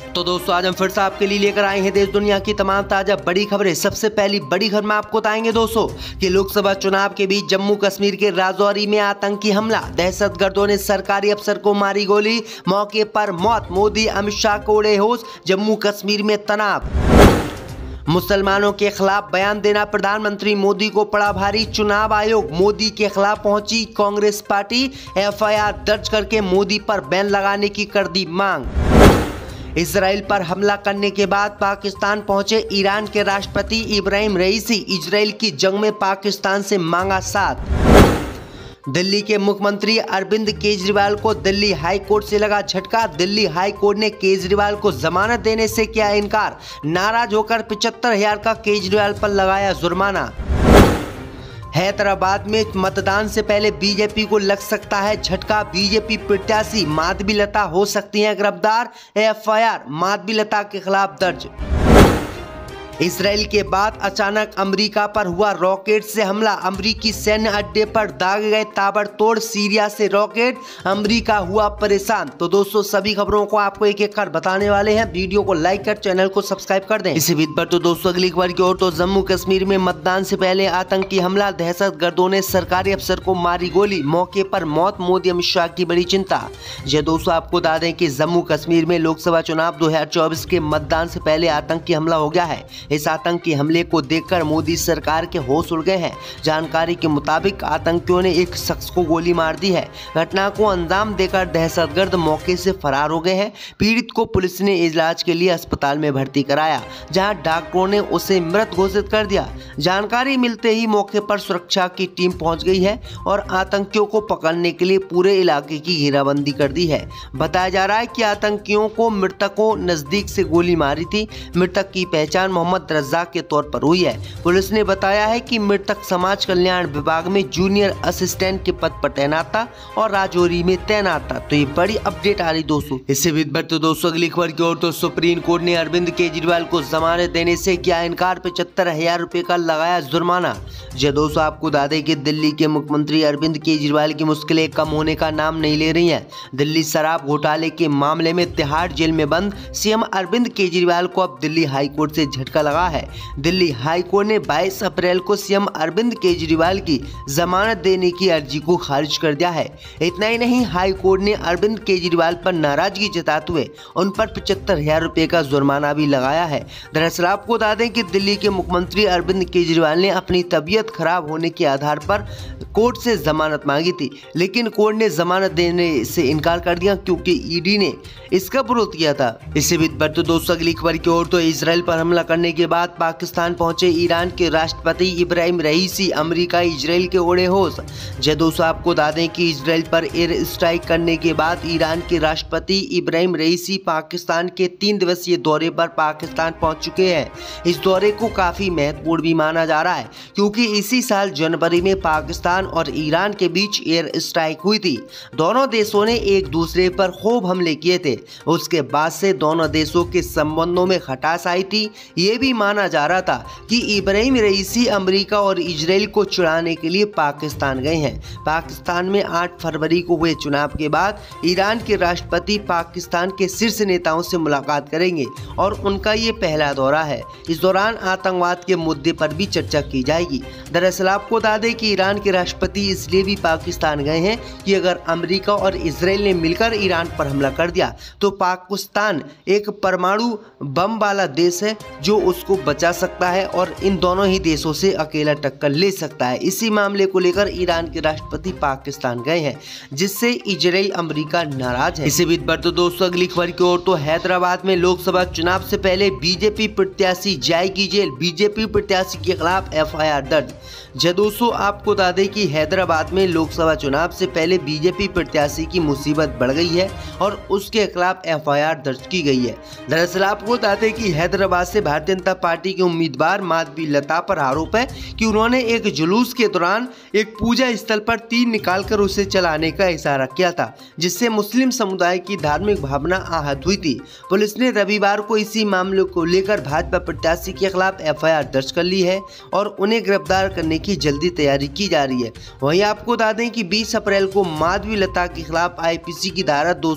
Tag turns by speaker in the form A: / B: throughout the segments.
A: तो दोस्तों, आज हम फिर से आपके लिए लेकर आए हैं देश दुनिया की तमाम ताज़ा बड़ी खबरें। सबसे पहली बड़ी खबर में आपको बताएँगे दोस्तों, कि लोकसभा चुनाव के बीच जम्मू कश्मीर के राजौरी में आतंकी हमला। दहशतगर्दों ने सरकारी अफसर को मारी गोली, मौके पर मौत। मोदी, अमित शाह को उड़े होश जम्मू कश्मीर में तनाव। मुसलमानों के खिलाफ बयान देना प्रधानमंत्री मोदी को पड़ा भारी चुनाव आयोग। मोदी के खिलाफ पहुँची कांग्रेस पार्टी, एफआईआर दर्ज करके मोदी पर बैन लगाने की कर दी मांग। इसराइल पर हमला करने के बाद पाकिस्तान पहुँचे ईरान के राष्ट्रपति इब्राहिम रईसी। इसराइल की जंग में पाकिस्तान से मांगा साथ। दिल्ली के मुख्यमंत्री अरविंद केजरीवाल को दिल्ली हाई कोर्ट से लगा झटका। दिल्ली हाई कोर्ट ने केजरीवाल को जमानत देने से किया इनकार। नाराज़ होकर पिचहत्तर हज़ार का केजरीवाल पर लगाया जुर्माना। हैदराबाद में मतदान से पहले बीजेपी को लग सकता है झटका। बीजेपी प्रत्याशी माधवी लता हो सकती हैं गिरफ़्तार F I R Madhavi Latha के खिलाफ दर्ज। इसराइल के बाद अचानक अमेरिका पर हुआ रॉकेट से हमला। अमेरिकी सैन्य अड्डे पर दागे गए ताबड़तोड़ सीरिया से रॉकेट। अमेरिका हुआ परेशान। तो दोस्तों, सभी खबरों को आपको एक एक कर बताने वाले हैं। वीडियो को लाइक कर, चैनल को सब्सक्राइब कर दें। इसी बीच पर तो दोस्तों, अगली खबर की ओर तो जम्मू कश्मीर में मतदान से पहले आतंकी हमला। दहशत गर्दों ने सरकारी अफसर को मारी गोली। मौके पर मौत, मोदी अमित शाह की बड़ी चिंता। ये दोस्तों, आपको बता दें कि जम्मू कश्मीर में लोकसभा चुनाव दो हज़ार चौबीस के मतदान से पहले आतंकी हमला हो गया है। इस आतंकी हमले को देखकर मोदी सरकार के होश उड़ गए हैं। जानकारी के मुताबिक आतंकियों ने एक शख्स को गोली मार दी है। घटना को अंजाम देकर दहशतगर्द मौके से फरार हो गए हैं। पीड़ित को पुलिस ने इलाज के लिए अस्पताल में भर्ती कराया, जहाँ डॉक्टरों ने उसे मृत घोषित कर दिया। जानकारी मिलते ही मौके पर सुरक्षा की टीम पहुँच गई है और आतंकियों को पकड़ने के लिए पूरे इलाके की घेराबंदी कर दी है। बताया जा रहा है कि आतंकियों को मृतकों नज़दीक से गोली मारी थी। मृतक की पहचान मोहम्मद रज्जाक के तौर पर हुई है। पुलिस ने बताया है कि मृतक समाज कल्याण विभाग में जूनियर असिस्टेंट के पद पर तैनात था और राजौरी में तैनात था। तो ये बड़ी अपडेट आ रही दोस्तों। इससे भी बढ़ते दोस्तों अगली खबर की ओर तो सुप्रीम कोर्ट ने अरविंद केजरीवाल को जमानत देने से किया इनकार। पचहत्तर हज़ार रूपए का लगाया जुर्माना। जो दोस्तों, आपको दादे की दिल्ली के मुख्यमंत्री अरविंद केजरीवाल की मुश्किलें कम होने का नाम नहीं ले रही हैं। दिल्ली शराब घोटाले के मामले में तिहाड़ जेल में बंद। सीएम अरविंद केजरीवाल को अब दिल्ली हाईकोर्ट से झटका लगा है। दिल्ली हाई कोर्ट ने 22 अप्रैल को सीएम अरविंद केजरीवाल की जमानत देने की अर्जी को खारिज कर दिया है। इतना ही नहीं, हाई कोर्ट ने अरविंद केजरीवाल पर नाराज़गी जताते हुए उन पर पचहत्तर हज़ार रुपए का जुर्माना भी लगाया है। दरअसल आपको बता दें कि दिल्ली के मुख्यमंत्री अरविंद केजरीवाल ने अपनी तबीयत खराब होने के आधार पर कोर्ट से जमानत मांगी थी, लेकिन कोर्ट ने जमानत देने से इनकार कर दिया क्योंकि ईडी ने इसका विरोध किया था। इसी बीच बढ़ते दोस्तों अगली खबर की ओर तो इसराइल पर हमला करने के बाद पाकिस्तान पहुँचे ईरान के राष्ट्रपति इब्राहिम रईसी। अमेरिका इसराइल के ओढ़े होश। जय दोस्तों आपको बता दें कि इसराइल पर एयर स्ट्राइक करने के बाद ईरान के राष्ट्रपति इब्राहिम रईसी पाकिस्तान के तीन दिवसीय दौरे पर पाकिस्तान पहुँच चुके हैं। इस दौरे को काफ़ी महत्वपूर्ण भी माना जा रहा है, क्योंकि इसी साल जनवरी में पाकिस्तान और ईरान के बीच एयर स्ट्राइक हुई थी। दोनों देशों ने एक दूसरे पर खूब हमले किए थे। उसके बाद से दोनों देशों के संबंधों में खटास आई थी। ये भी माना जा रहा था कि इब्राहिम रईसी अमेरिका और इसराइल को चुराने के लिए पाकिस्तान गए हैं। पाकिस्तान में 8 फरवरी को हुए चुनाव के बाद ईरान के राष्ट्रपति पाकिस्तान के शीर्ष नेताओं से मुलाकात करेंगे और उनका ये पहला दौरा है। इस दौरान आतंकवाद के मुद्दे पर भी चर्चा की जाएगी। दरअसल आपको बता दें कि ईरान के राष्ट्रपति इसलिए भी पाकिस्तान गए हैं कि अगर अमेरिका और इसराइल ने मिलकर ईरान पर हमला कर दिया तो पाकिस्तान एक परमाणु बम वाला देश है जो उसको बचा सकता है और इन दोनों ही देशों से अकेला टक्कर ले सकता है। इसी मामले को लेकर ईरान के राष्ट्रपति पाकिस्तान गए हैं, जिससे इसराइल अमेरिका नाराज़ है। इसी बीच बढ़ते दोस्तों, अगली खबर की ओर तो हैदराबाद में लोकसभा चुनाव से पहले बीजेपी प्रत्याशी जाएगी जेल। बीजेपी प्रत्याशी के खिलाफ एफआईआर दर्ज। जय दोस्तों, आपको बता दें कि हैदराबाद में लोकसभा चुनाव से पहले बीजेपी प्रत्याशी की मुसीबत बढ़ गई है और उसके खिलाफ एफआईआर दर्ज की गई है। दरअसल आपको बता दें कि हैदराबाद से भारतीय जनता पार्टी के उम्मीदवार माधवी लता पर आरोप है कि उन्होंने एक जुलूस के दौरान एक पूजा स्थल पर तीर निकालकर उसे चलाने का इशारा किया था, जिससे मुस्लिम समुदाय की धार्मिक भावना आहत हुई थी। पुलिस ने रविवार को इसी मामले को लेकर भाजपा प्रत्याशी के खिलाफ एफआईआर दर्ज कर ली है और उन्हें गिरफ़्तार करने की जल्दी तैयारी की जा रही है। वहीं आपको बता दें कि 20 अप्रैल को माधवी लता के खिलाफ आईपीसी की धारा दो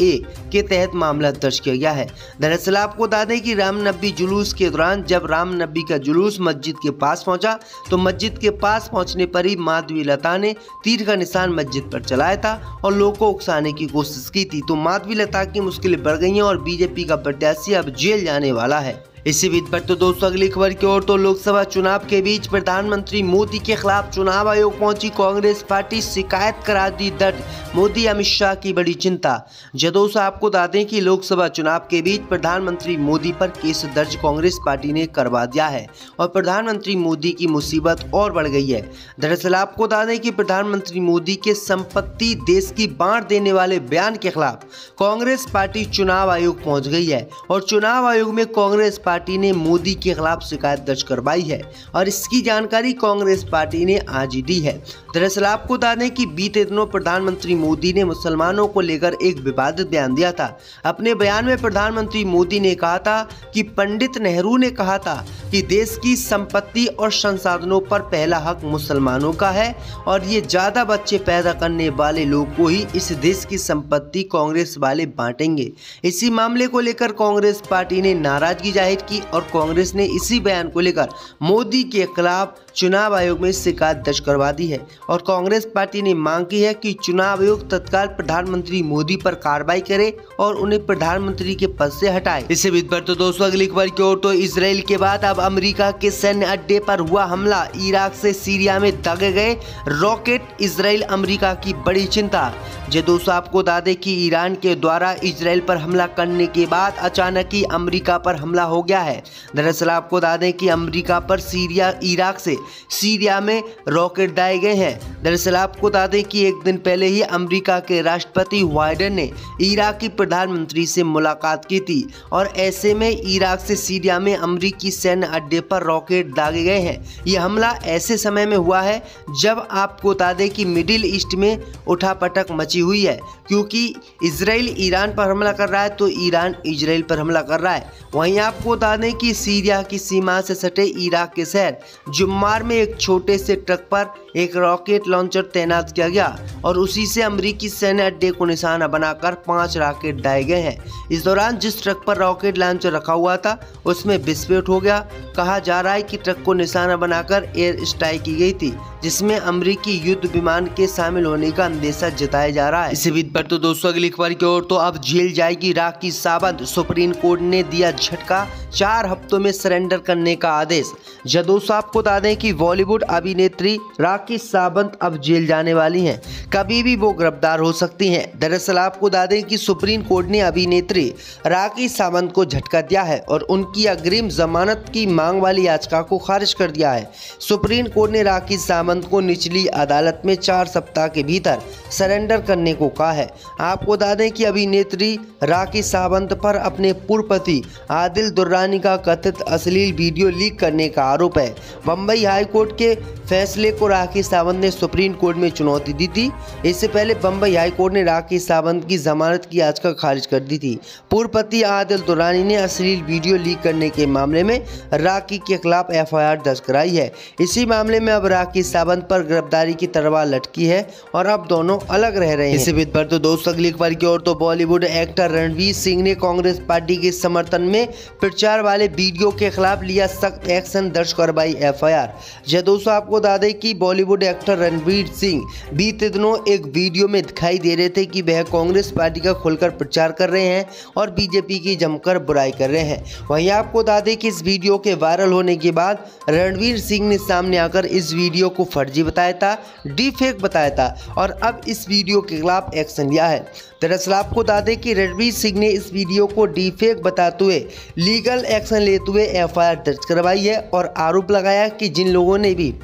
A: ए के तहत मामला दर्ज किया गया है। दरअसल आपको बता दें कि रामनबी जुलूस के दौरान जब राम नबी का जुलूस मस्जिद के पास पहुँचा तो मस्जिद के पास पहुँचने पर ही माधवी लता ने तीर का निशान मस्जिद पर चलाया था और लोगों को उकसाने की कोशिश की थी। तो माधवी लता की मुश्किलें बढ़ गई हैं और बीजेपी का प्रत्याशी अब जेल जाने वाला है। इसी बीच पर तो दोस्तों, अगली खबर की ओर तो लोकसभा चुनाव के बीच प्रधानमंत्री मोदी के खिलाफ चुनाव आयोग पहुँची, कांग्रेस पार्टी शिकायत करा दी दर्ज। मोदी, अमित शाह की बड़ी चिंता। जदोसा आपको बता दें कि लोकसभा चुनाव के बीच प्रधानमंत्री मोदी पर केस दर्ज कांग्रेस पार्टी ने करवा दिया है और प्रधानमंत्री मोदी की मुसीबत और बढ़ गई है। दरअसल आपको बता दें कि प्रधानमंत्री मोदी के संपत्ति देश की बांट देने वाले बयान के खिलाफ कांग्रेस पार्टी चुनाव आयोग पहुँच गई है और चुनाव आयोग में कांग्रेस पार्टी पार्टी ने मोदी के खिलाफ शिकायत दर्ज करवाई है और इसकी जानकारी कांग्रेस पार्टी ने आज ही दी है। दरअसल आपको बता दें कि बीते दिनों प्रधानमंत्री मोदी ने मुसलमानों को लेकर एक विवादित बयान दिया था। अपने बयान में प्रधानमंत्री मोदी ने कहा था कि पंडित नेहरू ने कहा था कि देश की संपत्ति और संसाधनों पर पहला हक मुसलमानों का है और ये ज़्यादा बच्चे पैदा करने वाले लोग को ही इस देश की संपत्ति कांग्रेस वाले बांटेंगे। इसी मामले को लेकर कांग्रेस पार्टी ने नाराज़गी ज़ाहिर की और कांग्रेस ने इसी बयान को लेकर मोदी के खिलाफ चुनाव आयोग में शिकायत दर्ज करवा दी है। और कांग्रेस पार्टी ने मांग की है कि चुनाव आयोग तत्काल प्रधानमंत्री मोदी पर कार्रवाई करे और उन्हें प्रधानमंत्री के पद से हटाए। इसी पर तो दोस्तों, अगली खबर की ओर तो इसराइल के बाद अब अमेरिका के सैन्य अड्डे पर हुआ हमला। इराक से सीरिया में दागे गए रॉकेट इसराइल अमेरिका की बड़ी चिंता। जो दोस्तों, आपको बता दें कि ईरान के द्वारा इसराइल पर हमला करने के बाद अचानक ही अमेरिका पर हमला हो गया। है। दरअसल आपको बता दें कि अमेरिका पर सीरिया, इराक से सीरिया में रॉकेट दाए गए हैं। दरअसल आपको बता दें कि एक दिन पहले ही अमेरिका के राष्ट्रपति वाइडन ने इराकी प्रधानमंत्री से मुलाकात की थी और ऐसे में इराक से सीरिया में अमरीकी सैन्य अड्डे पर रॉकेट दागे गए हैं। यह हमला ऐसे समय में हुआ है जब आपको बता दें कि मिडिल ईस्ट में उठापटक मची हुई है। क्योंकि इसराइल ईरान पर हमला कर रहा है तो ईरान इसराइल पर हमला कर रहा है। वहीं आपको बता दें कि सीरिया की सीमा से सटे इराक के शहर जुम्मार में एक छोटे से ट्रक पर एक रॉकेट लॉन्चर तैनात किया गया और उसी से अमरीकी सैन्य अड्डे को निशाना बनाकर पाँच रॉकेट डाए गए हैं। इस दौरान जिस ट्रक पर रॉकेट लॉन्चर रखा हुआ था, उसमें विस्फोट हो गया। कहा जा रहा है कि ट्रक को निशाना बनाकर एयर स्ट्राइक की गई थी, जिसमें अमरीकी युद्ध विमान के शामिल होने का अंदेशा जताया जा रहा है। इसी बीच पर तो दोस्तों, अगली खबर की ओर तो अब जेल जाएगी राखी सावंत सुप्रीम कोर्ट ने दिया झटका चार हफ्तों में सरेंडर करने का आदेश। जदोस आपको बता दें कि बॉलीवुड अभिनेत्री राखी सावंत अब जेल जाने वाली हैं। कभी भी वो गिरफ़्तार हो सकती हैं। दरअसल आपको बता दें कि सुप्रीम कोर्ट ने अभिनेत्री राखी सावंत को झटका दिया है और उनकी अग्रिम जमानत की मांग वाली याचिका को खारिज कर दिया है। सुप्रीम कोर्ट ने राखी सावंत को निचली अदालत में चार सप्ताह के भीतर सरेंडर करने को कहा है। आपको बता दें कि अभिनेत्री राखी सावंत पर अपने पूर्व पति आदिल दुर्रानी का कथित अश्लील वीडियो लीक करने का आरोप है। बम्बई हाईकोर्ट के फैसले को राखी सावंत ने सुप्रीम कोर्ट में चुनौती दी थी। इससे पहले बम्बई हाईकोर्ट ने राखी सावंत की जमानत की याचिका खारिज कर दी थी। पूर्व पति आदिल दुरानी ने अश्लील वीडियो लीक करने के मामले में राखी के खिलाफ एफआईआर दर्ज कराई है। इसी मामले में अब राखी सावंत पर गिरफ्तारी की तरवार लटकी है और अब दोनों अलग रह रहे हैं। इसी बीच पर तो दोस्तों अगली खबर की ओर तो बॉलीवुड एक्टर रणवीर सिंह ने कांग्रेस पार्टी के समर्थन में प्रचार वाले वीडियो के खिलाफ लिया सख्त एक्शन दर्ज करवाई एफ़ आई आर दोस्तों आपको बता दें कि बॉलीवुड एक्टर रणवीर सिंह बीते दिनों एक वीडियो में दिखाई दे रहे थे कि वह कांग्रेस पार्टी का खुलकर प्रचार कर रहे हैं और बीजेपी की जमकर बुराई कर रहे हैं। वहीं आपको बता दें कि इस वीडियो के वायरल होने के बाद रणवीर सिंह ने सामने आकर इस वीडियो को फर्जी बताया था डी बताया था और अब इस वीडियो के खिलाफ एक्शन लिया है। दरअसल आपको बता दें कि रणवीर सिंह ने इस वीडियो को डीफेक बताते हुए लीगल एक्शन लेते हुए एफआईआर दर्ज करवाई है और आरोप लगाया कि जिन लोगों ने भी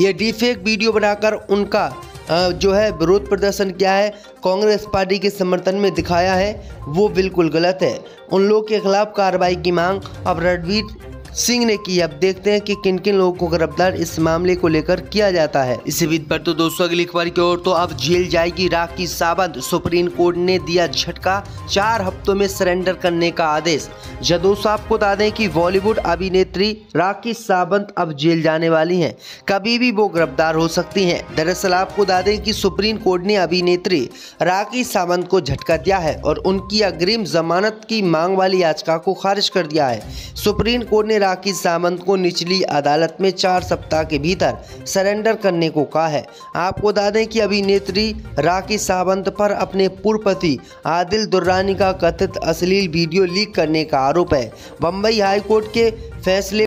A: यह डीफेक वीडियो बनाकर उनका जो है विरोध प्रदर्शन किया है, कांग्रेस पार्टी के समर्थन में दिखाया है, वो बिल्कुल गलत है। उन लोगों के खिलाफ कार्रवाई की मांग, अब रणवीर सिंह ने की। अब देखते हैं कि किन किन लोगों को गिरफ़्तार इस मामले को लेकर किया जाता है। इसी बीच पर तो दोस्तों, अगली खबर की ओर तो अब जेल जाएगी राखी सावंत सुप्रीम कोर्ट ने दिया झटका चार हफ्तों में सरेंडर करने का आदेश। जब दोस्तों आपको बता दें कि बॉलीवुड अभिनेत्री राखी सावंत अब जेल जाने वाली हैं। कभी भी वो गिरफ़्तार हो सकती हैं। दरअसल आपको बता दें कि सुप्रीम कोर्ट ने अभिनेत्री राखी सावंत को झटका दिया है और उनकी अग्रिम जमानत की मांग वाली याचिका को खारिज कर दिया है। सुप्रीम कोर्ट ने राखी सामंत को निचली अदालत में चार सप्ताह के भीतर सरेंडर करने को कहा है। आपको बता दें कि अभिनेत्री राखी सावंत पर अपने पूर्व पति आदिल दुर्रानी का कथित अश्लील वीडियो लीक करने का आरोप है। बम्बई हाईकोर्ट के फैसले